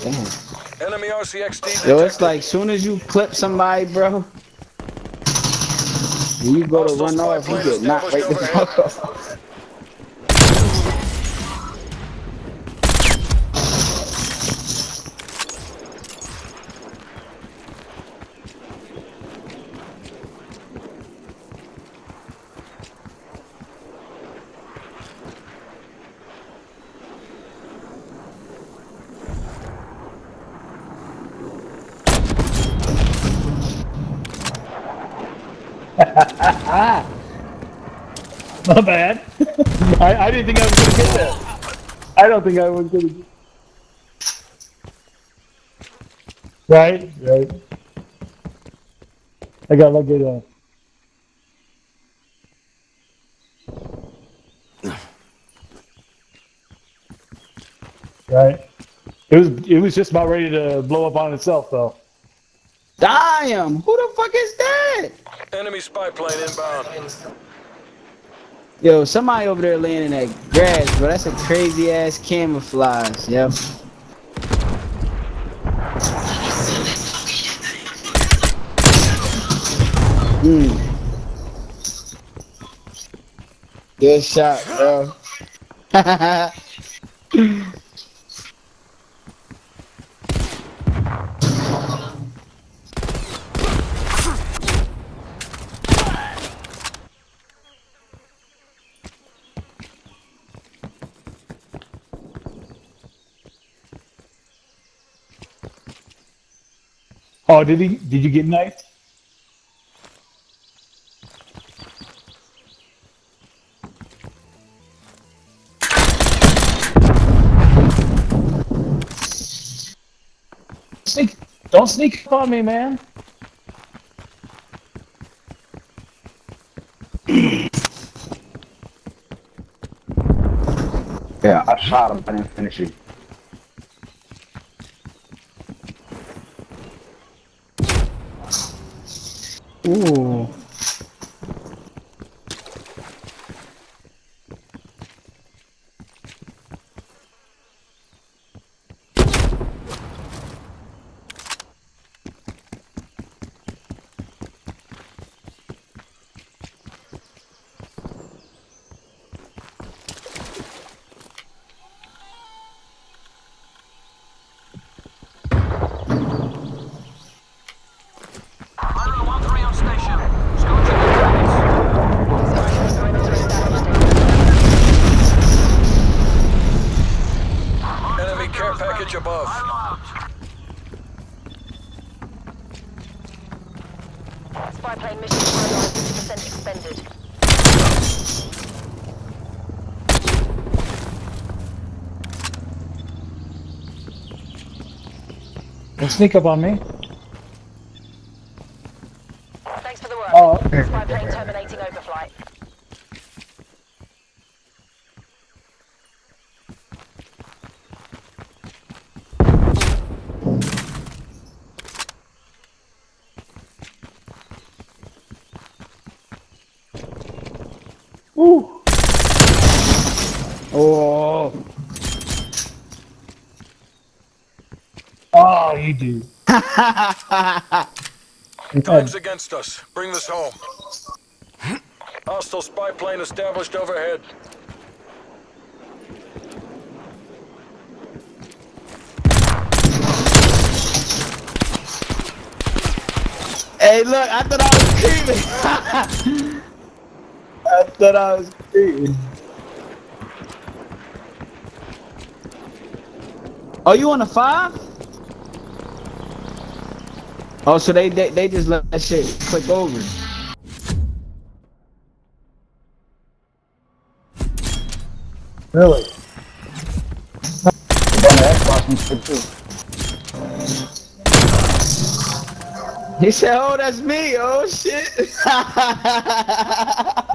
Damn. Enemy RCXD Yo, it's like soon as you clip somebody, bro, you go to run off, you get knocked right the fuck off. My bad. I, I didn't think I was gonna get that. I don't think I was gonna get Right, right. I got lucky though. Right. It was it was just about ready to blow up on itself though. Damn, who the fuck is that? Enemy spy plane inbound. Yo, somebody over there laying in that grass, bro. That's a crazy ass camouflage, yep. Hmm. Good shot, bro. Oh, did he? Did you get knifed? Sneak! Don't sneak up on me, man. Yeah, I shot him. I didn't finish him. Ooh. Care package above. Spy plane mission timeline 50% expended. Don't sneak up on me. Thanks for the work. Oh, Spy plane terminating overflight. Ooh. Oh. Oh, you do. Time's against us. Bring this home. Hostile spy plane established overhead. Hey, look, I thought I was creeping. I thought I was creeping. Oh, you on a five? Oh, so they they, they just let that shit click over. Really? On the Xbox and shit too. He said, "Oh, that's me. Oh shit."